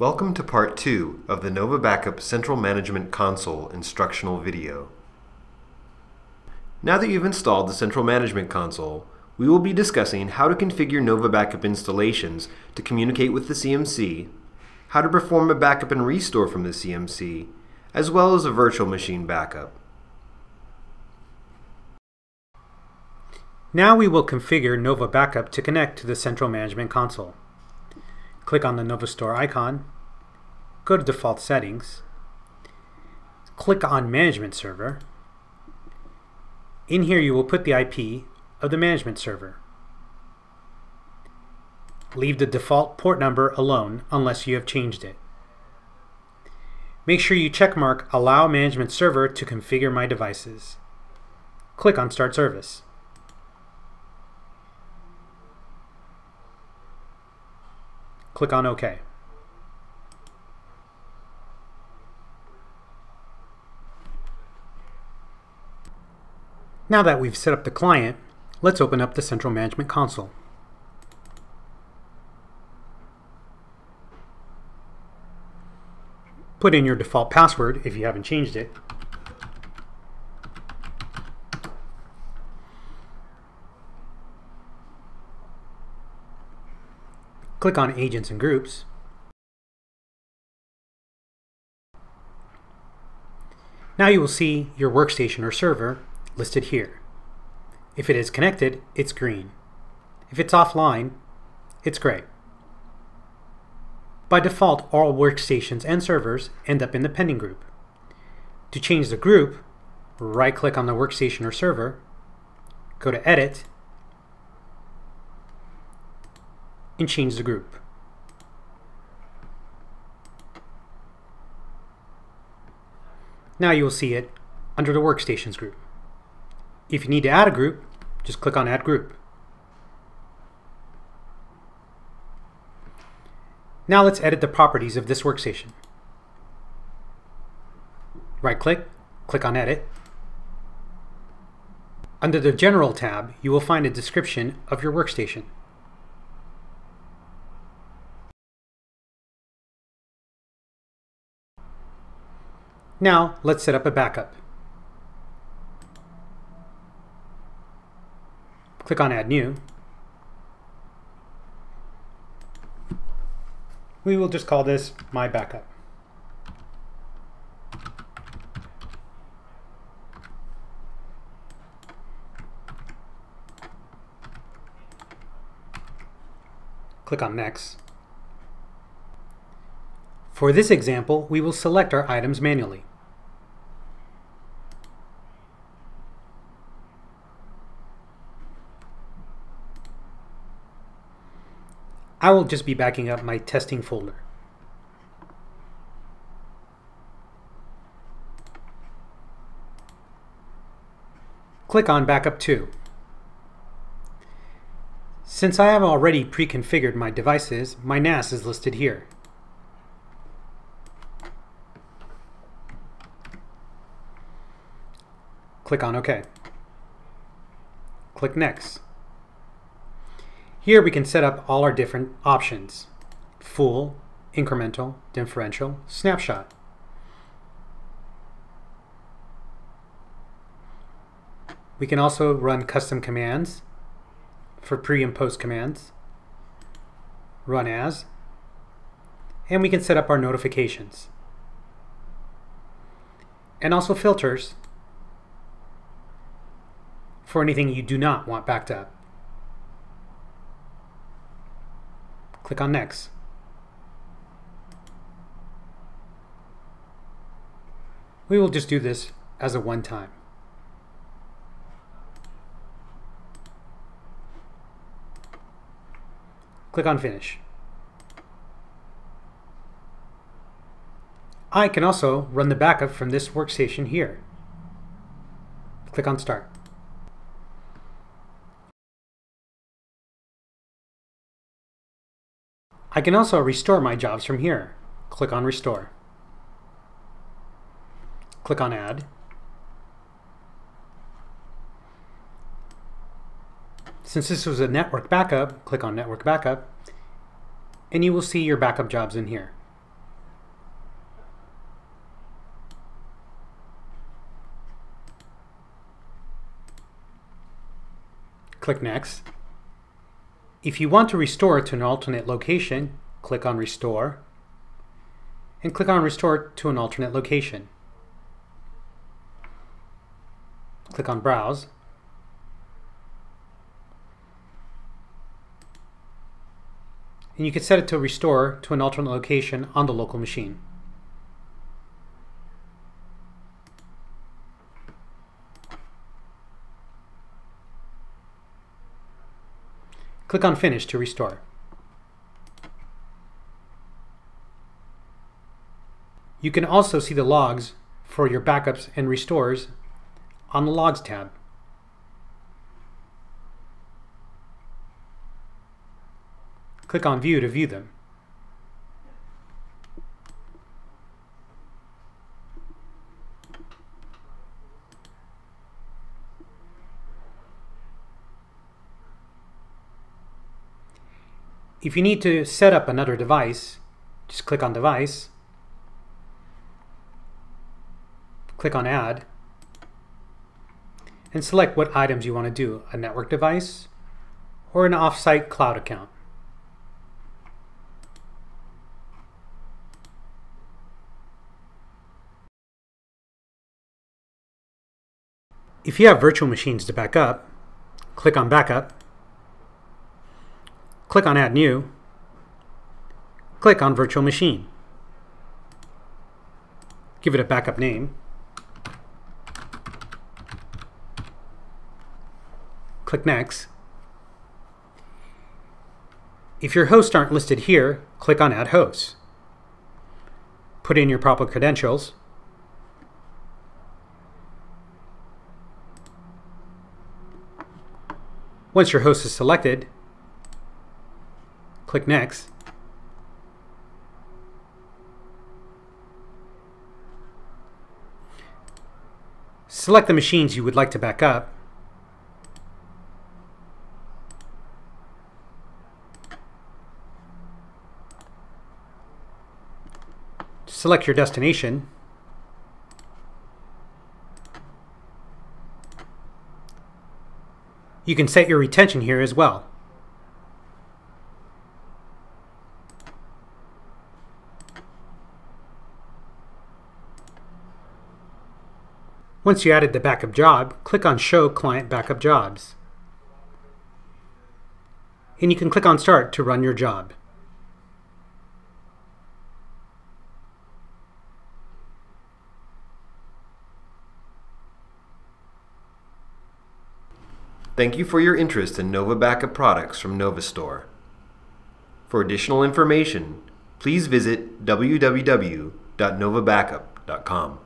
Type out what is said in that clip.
Welcome to part 2 of the NovaBACKUP Central Management Console instructional video. Now that you've installed the Central Management Console, we will be discussing how to configure NovaBACKUP installations to communicate with the CMC, how to perform a backup and restore from the CMC, as well as a virtual machine backup. Now we will configure NovaBACKUP to connect to the Central Management Console. Click on the NovaStor icon, go to Default Settings, click on Management Server. In here you will put the IP of the management server. Leave the default port number alone unless you have changed it. Make sure you checkmark Allow Management Server to configure my devices. Click on Start Service. Click on OK. Now that we've set up the client, let's open up the Central Management Console. Put in your default password if you haven't changed it. Click on Agents and Groups. Now you will see your workstation or server listed here. If it is connected, it's green. If it's offline, it's gray. By default, all workstations and servers end up in the pending group. To change the group, right-click on the workstation or server, go to Edit, and change the group. Now you will see it under the Workstations group. If you need to add a group, just click on Add Group. Now let's edit the properties of this workstation. Right-click, click on Edit. Under the General tab, you will find a description of your workstation. Now, let's set up a backup. Click on Add New. We will just call this My Backup. Click on Next. For this example, we will select our items manually. I will just be backing up my testing folder. Click on Backup 2. Since I have already pre-configured my devices, my NAS is listed here. Click on OK. Click Next. Here we can set up all our different options. Full, incremental, differential, snapshot. We can also run custom commands for pre and post commands, run as, and we can set up our notifications. And also filters for anything you do not want backed up. Click on Next. We will just do this as a one-time. Click on Finish. I can also run the backup from this workstation here. Click on Start. I can also restore my jobs from here. Click on Restore. Click on Add. Since this was a network backup, click on Network Backup, and you will see your backup jobs in here. Click Next. If you want to restore it to an alternate location, click on Restore, and click on Restore to an alternate location. Click on Browse. And you can set it to restore to an alternate location on the local machine. Click on Finish to restore. You can also see the logs for your backups and restores on the Logs tab. Click on View to view them. If you need to set up another device, just click on Device, click on Add, and select what items you want to do, a network device or an off-site cloud account. If you have virtual machines to back up, click on Backup, click on Add New, click on Virtual Machine. Give it a backup name. Click Next. If your hosts aren't listed here, click on Add Hosts. Put in your proper credentials. Once your host is selected, click Next. Select the machines you would like to back up. Select your destination. You can set your retention here as well. Once you added the backup job, click on Show Client Backup Jobs. And you can click on Start to run your job. Thank you for your interest in NovaBACKUP products from NovaStor. For additional information, please visit www.novabackup.com.